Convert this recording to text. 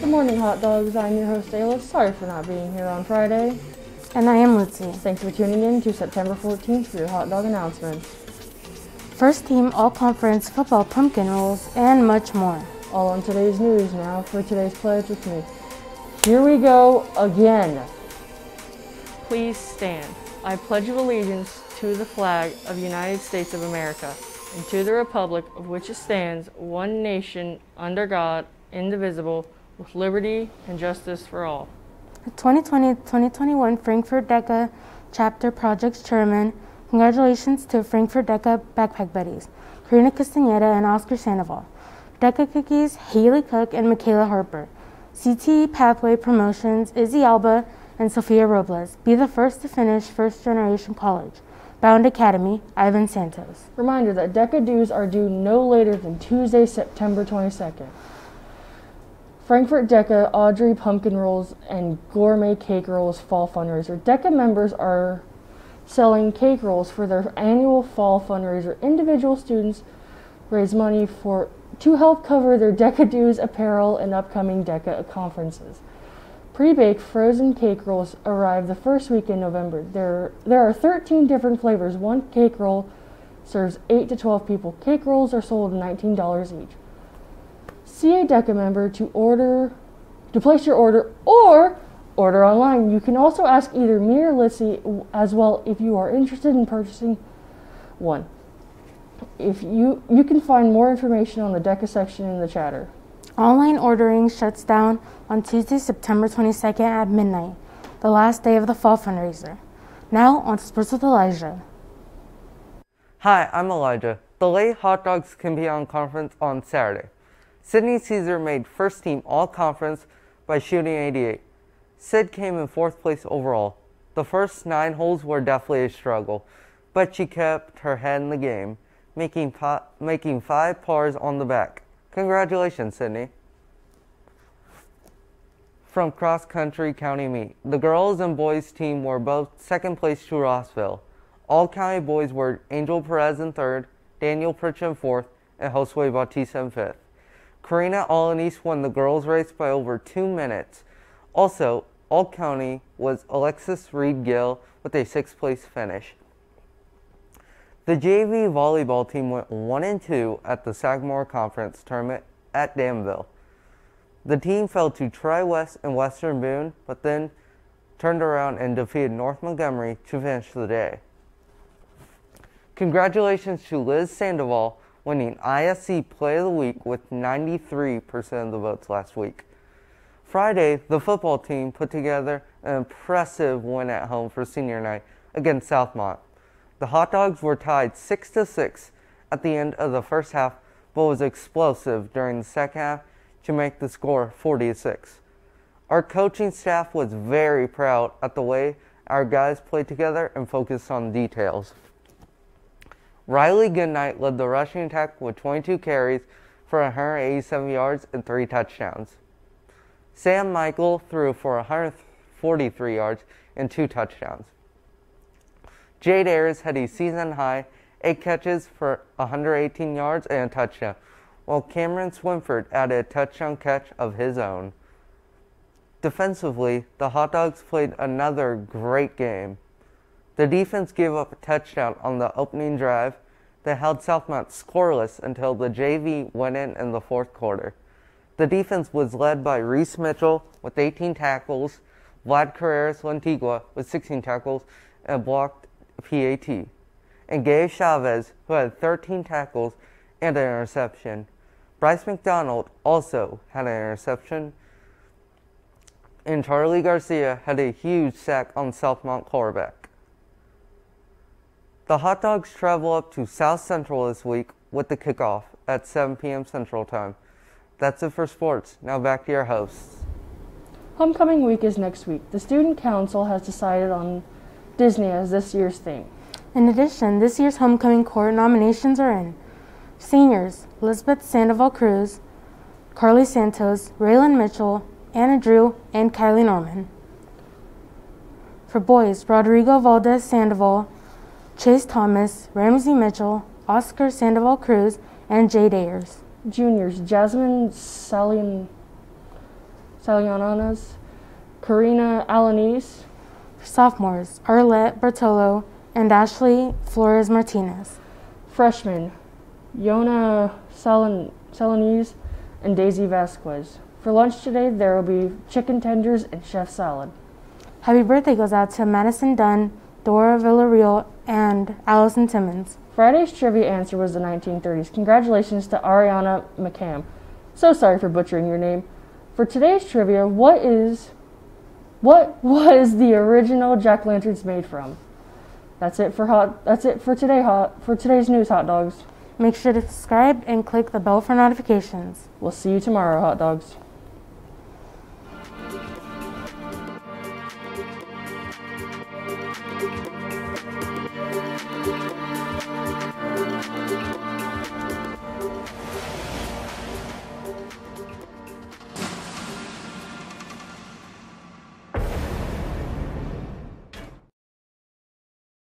Good morning, hot dogs. I'm your host, Ayla. Sorry for not being here on Friday. And I am Lucy. Thanks for tuning in to September 14th for your hot dog announcements. First team all conference football pumpkin rolls and much more. All on today's news now for today's pledge with me. Here we go again. Please stand. I pledge of allegiance to the flag of the United States of America and to the republic of which it stands, one nation, under God, indivisible, with liberty and justice for all. The 2020-2021 Frankfort DECA Chapter Projects Chairman, congratulations to Frankfort DECA Backpack Buddies, Karina Castaneda and Oscar Sandoval, DECA Cookies, Haley Cook and Michaela Harper, CTE Pathway Promotions, Izzy Alba and Sophia Robles. Be the first to finish First Generation College. Bound Academy, Ivan Santos. Reminder that DECA dues are due no later than Tuesday, September 22nd. Frankfort DECA Audrey Pumpkin Rolls and Gourmet Cake Rolls Fall Fundraiser. DECA members are selling cake rolls for their annual fall fundraiser. Individual students raise money for to help cover their DECA dues, apparel, and upcoming DECA conferences. Pre-baked frozen cake rolls arrive the first week in November. There, there are 13 different flavors. One cake roll serves 8 to 12 people. Cake rolls are sold $19 each. See a DECA member to order, to place your order, or order online. You can also ask either me or Lissy as well if you are interested in purchasing one. If you you can find more information on the DECA section in the chatter. Online ordering shuts down on Tuesday, September 22nd at midnight, the last day of the fall fundraiser. Now on Sports with Elijah. Hi, I'm Elijah. The late hot dogs can be on conference on Saturday. Sydney Caesar made first team all conference by shooting 88. Sid came in fourth place overall. The first nine holes were definitely a struggle, but she kept her head in the game, making, making five pars on the back. Congratulations, Sydney. From cross country county meet, the girls and boys team were both second place to Rossville. All county boys were Angel Perez in third, Daniel Pritchett in fourth, and Josue Bautista in fifth. Karina Alanis won the girls' race by over two minutes. Also, all county was Alexis Reed Gill with a sixth place finish. The JV volleyball team went 1 and 2 at the Sagamore Conference tournament at Danville. The team fell to Tri West and Western Boone, but then turned around and defeated North Montgomery to finish the day. Congratulations to Liz Sandoval winning ISC Play of the Week with 93% of the votes last week. Friday, the football team put together an impressive win at home for senior night against Southmont. The hot dogs were tied 6 to 6 at the end of the first half, but was explosive during the second half to make the score 40 to 6. Our coaching staff was very proud at the way our guys played together and focused on details. Riley Goodnight led the rushing attack with 22 carries for 187 yards and 3 touchdowns. Sam Michael threw for 143 yards and 2 touchdowns. Jade Ayers had a season high 8 catches for 118 yards and a touchdown, while Cameron Swinford added a touchdown catch of his own. Defensively, the Hot Dogs played another great game. The defense gave up a touchdown on the opening drive that held Southmont scoreless until the JV went in in the fourth quarter. The defense was led by Reese Mitchell with 18 tackles, Vlad Carreras Lantigua with 16 tackles and blocked PAT, and Gabe Chavez, who had 13 tackles and an interception. Bryce McDonald also had an interception, and Charlie Garcia had a huge sack on Southmont quarterback. The Hot Dogs travel up to South Central this week with the kickoff at 7 p.m. Central Time. That's it for sports. Now back to your hosts. Homecoming week is next week. The student council has decided on Disney as this year's theme. In addition, this year's homecoming court nominations are in seniors Elizabeth Sandoval Cruz, Carly Santos, Raylan Mitchell, Anna Drew, and Kylie Norman. For boys, Rodrigo Valdez Sandoval, Chase Thomas, Ramsey Mitchell, Oscar Sandoval Cruz, and Jade Ayers. Juniors Jasmine Salian, Saliananas, Karina Alanis, Sophomores Arlette Bertolo and Ashley Flores Martinez. Freshmen Yona Salan, Salanese and Daisy Vasquez. For lunch today, there will be chicken tenders and chef salad. Happy birthday goes out to Madison Dunn, Dora Villarreal, and Allison Timmons. Friday's trivia answer was the 1930s. Congratulations to Ariana McCam. So sorry for butchering your name. For today's trivia, what is what was the original jack lanterns made from? That's it for hot. That's it for today. Hot for today's news. Hot dogs. Make sure to subscribe and click the bell for notifications. We'll see you tomorrow. Hot dogs.